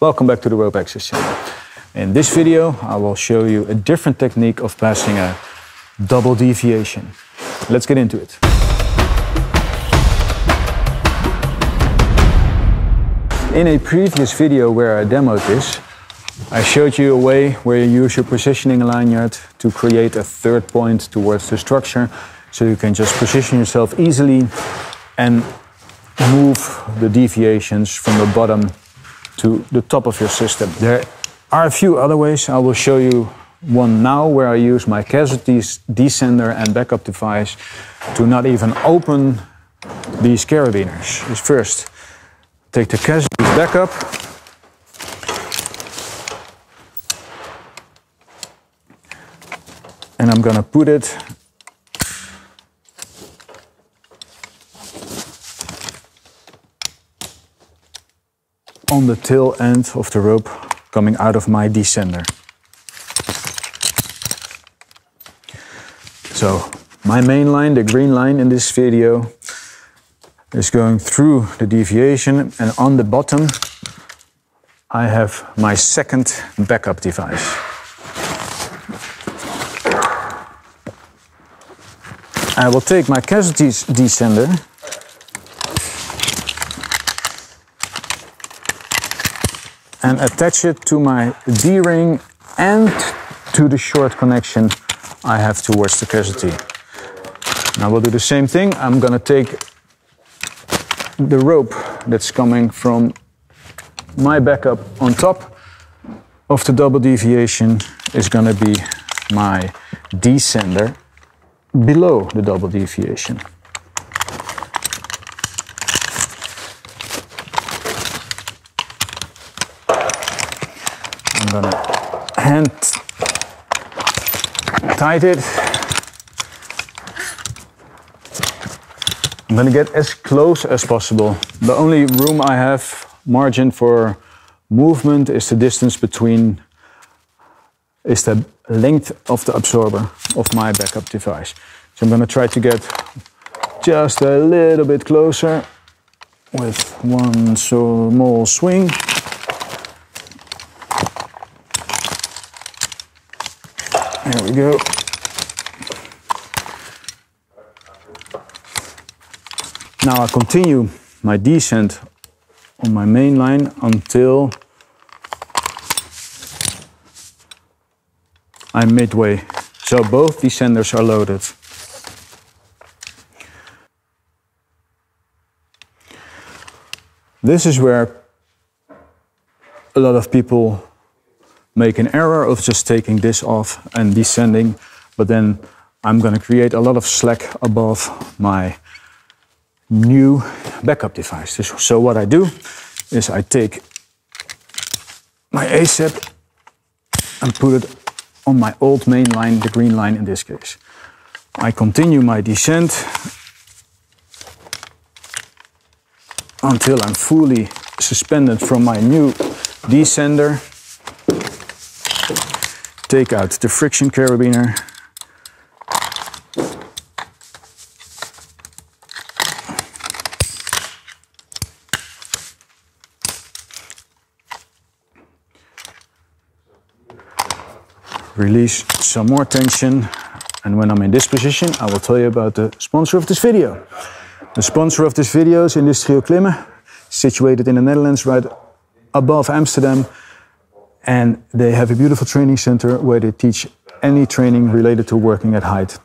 Welcome back to the Rope Access channel. In this video, I will show you a different technique of passing a double deviation. Let's get into it. In a previous video where I demoed this, I showed you a way where you use your positioning lanyard to create a third point towards the structure so you can just position yourself easily and move the deviations from the bottom to the top of your system. There are a few other ways. I will show you one now where I use my casualties descender and backup device to not even open these carabiners. First, take the casualties backup. And I'm gonna put it on the tail end of the rope coming out of my descender. So my main line, the green line in this video, is going through the deviation and on the bottom I have my second backup device. I will take my casualties descender and attach it to my D-ring and to the short connection I have towards the casualty. Now we'll do the same thing. I'm gonna take the rope that's coming from my backup on top of the double deviation is gonna be my descender below the double deviation. I'm gonna hand tight it. I'm gonna get as close as possible. The only room I have margin for movement is the distance between, is the length of the absorber of my backup device. So I'm gonna try to get just a little bit closer with one small swing. We go. Now I continue my descent on my main line until I'm midway. So both descenders are loaded. This is where a lot of people make an error of just taking this off and descending, but then I'm going to create a lot of slack above my new backup device. So what I do is I take my ASAP and put it on my old main line, the green line in this case. I continue my descent until I'm fully suspended from my new descender take out the friction carabiner. Release some more tension and when I'm in this position I will tell you about the sponsor of this video. The sponsor of this video is Industrieel Klimmen, situated in the Netherlands right above Amsterdam and they have a beautiful training center where they teach any training related to working at height.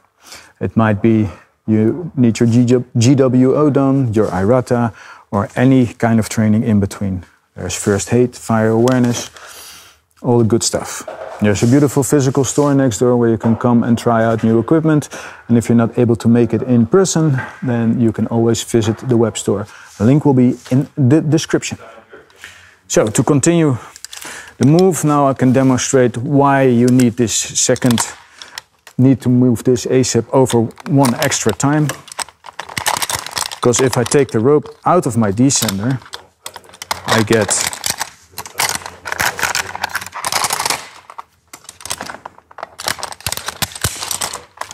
It might be you need your GWO done, your IRATA, or any kind of training in between. There's first aid, fire awareness, all the good stuff. There's a beautiful physical store next door where you can come and try out new equipment. And if you're not able to make it in person, then you can always visit the web store. The link will be in the description. So, to continue the move now I can demonstrate why you need this second, need to move this ASAP over one extra time. Because if I take the rope out of my descender, I get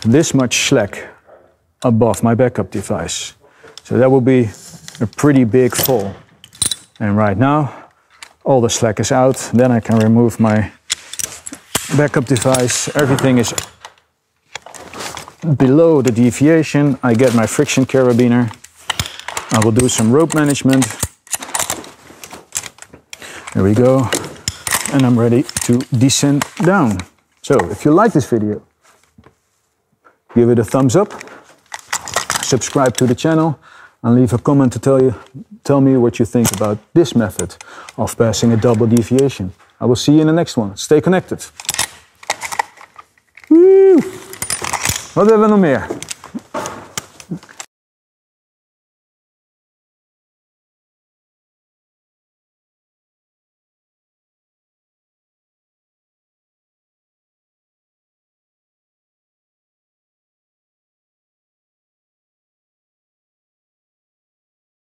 this much slack above my backup device. So that will be a pretty big fall. And right now, all the slack is out. Then I can remove my backup device. Everything is below the deviation. I get my friction carabiner. I will do some rope management. There we go. And I'm ready to descend down. So if you like this video, give it a thumbs up, subscribe to the channel, and leave a comment to tell you tell me what you think about this method of passing a double deviation. I will see you in the next one. Stay connected. Woo! Wat hebben we nog meer?